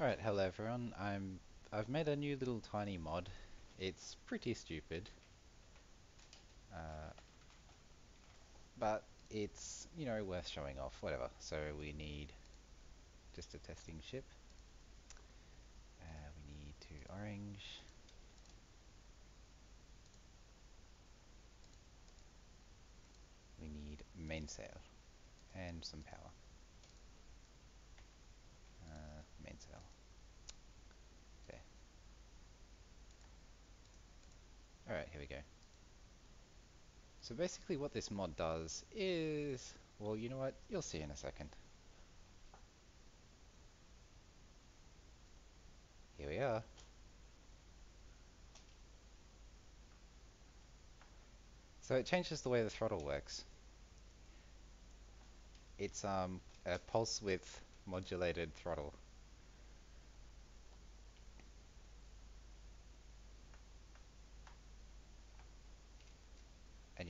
Alright, hello everyone. I'm I've made a new little tiny mod. It's pretty stupid. Uh, but it's, you know, worth showing off, whatever. So we need just a testing ship. Uh, we need two orange. We need mainsail and some power. Mainsail. There. Alright, here we go. So basically what this mod does is, well you know what, you'll see in a second. Here we are. So it changes the way the throttle works. It's um, a pulse width modulated throttle.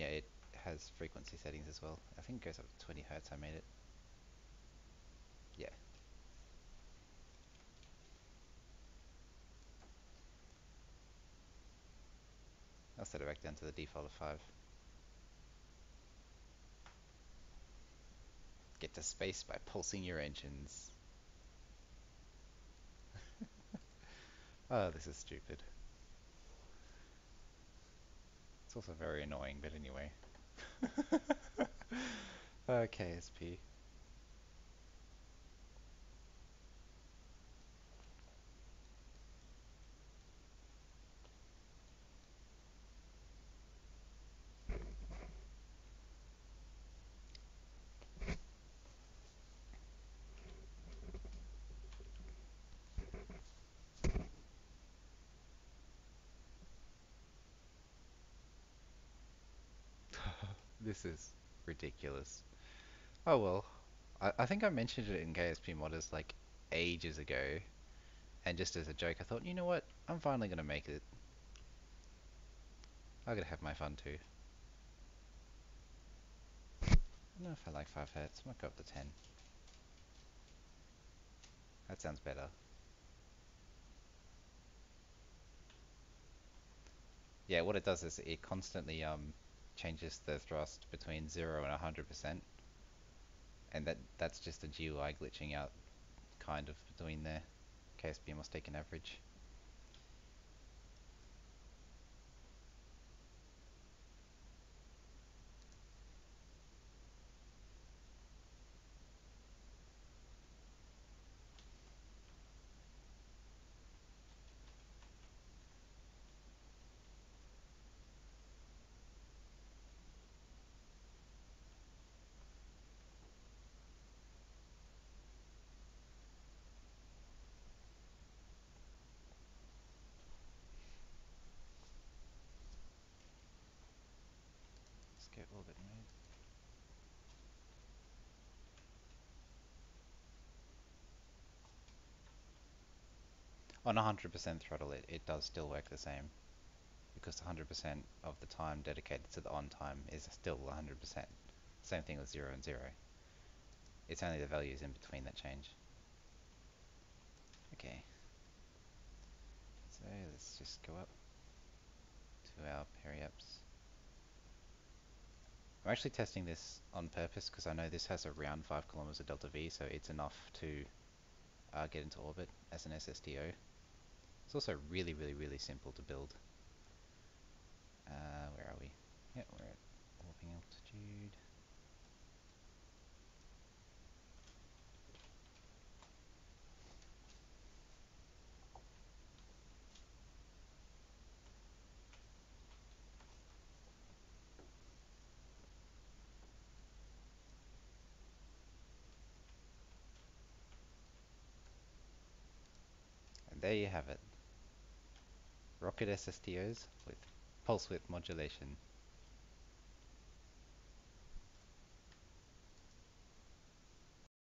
Yeah, it has frequency settings as well. I think it goes up to 20 hertz, I made it. Yeah. I'll set it back down to the default of 5. Get to space by pulsing your engines. oh, this is stupid. It's also very annoying, but anyway. okay, SP. This is ridiculous. Oh well, I, I think I mentioned it in KSP Modders like ages ago, and just as a joke I thought, you know what, I'm finally gonna make it. I'm gonna have my fun too. I don't know if I like 5 hertz, I might go up to 10. That sounds better. Yeah, what it does is it constantly um, changes the thrust between 0 and 100%. And that that's just a GUI glitching out kind of between there. KSP must take an average. Get mode. On 100% throttle it, it does still work the same because 100% of the time dedicated to the on time is still 100%. Same thing with 0 and 0. It's only the values in between that change. Okay. So let's just go up to our periaps. I'm actually testing this on purpose because I know this has around 5 kilometers of delta V, so it's enough to uh, get into orbit as an SSTO. It's also really, really, really simple to build. Uh, where are we? Yeah, we're at warping altitude. And there you have it. Rocket SSTOs with pulse width modulation.